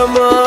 Solomon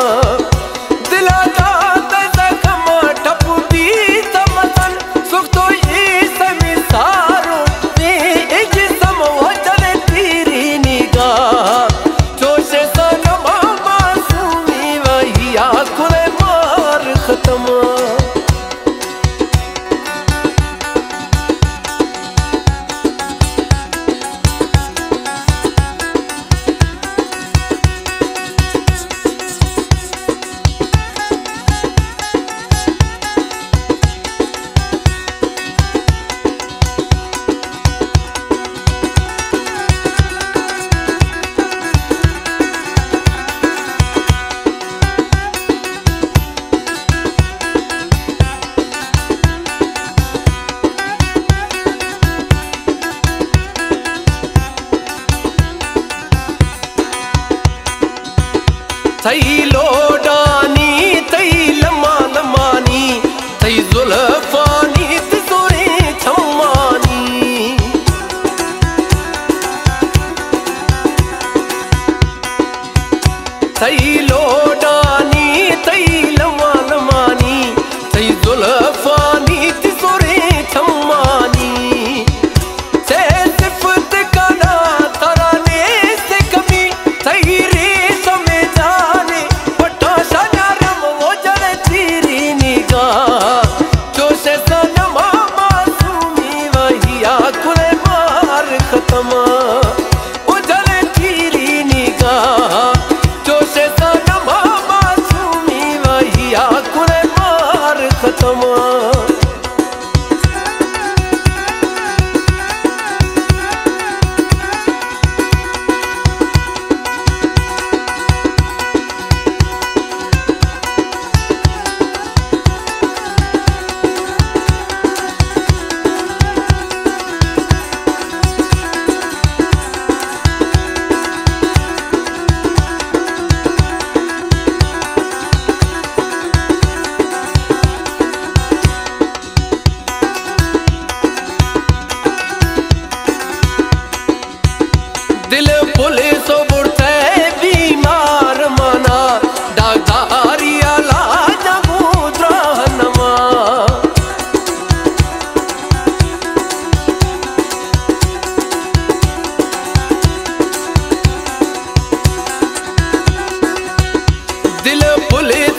تئی لوڈانی تئی لما لمانی تئی زلفانی تزوری چمانی تئی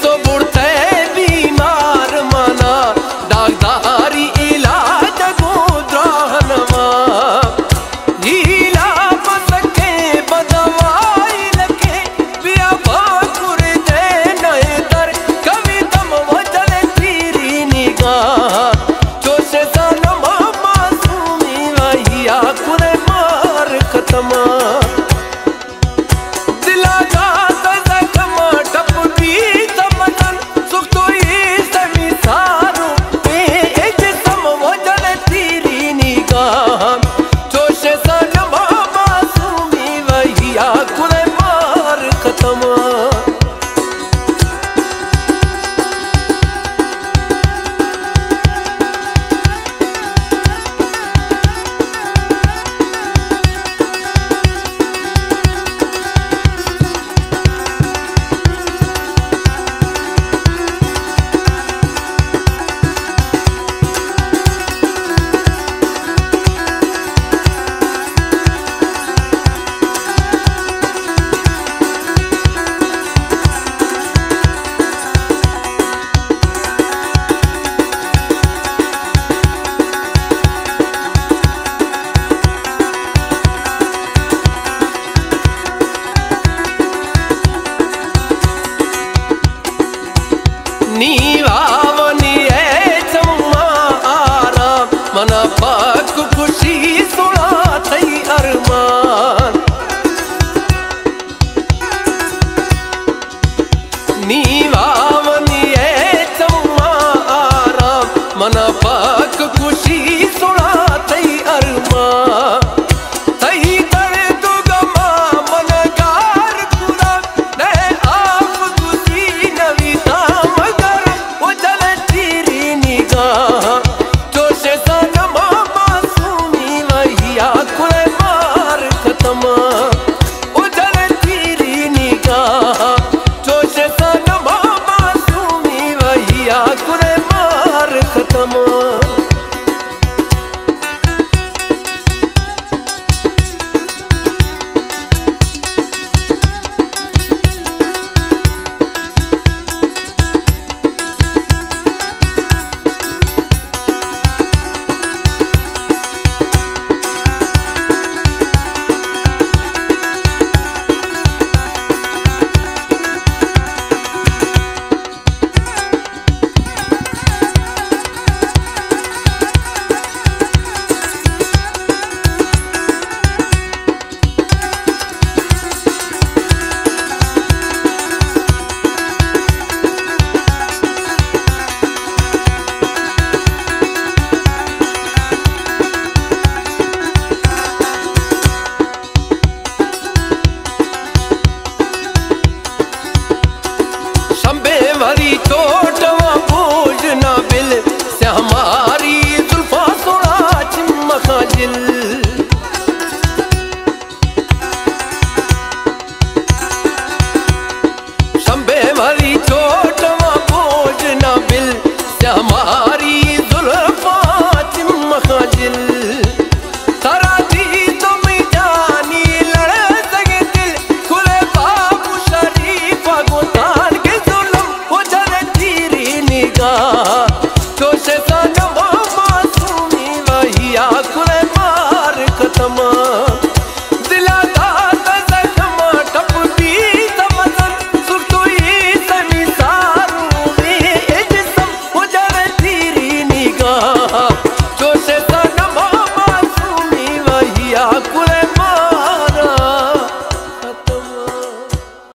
so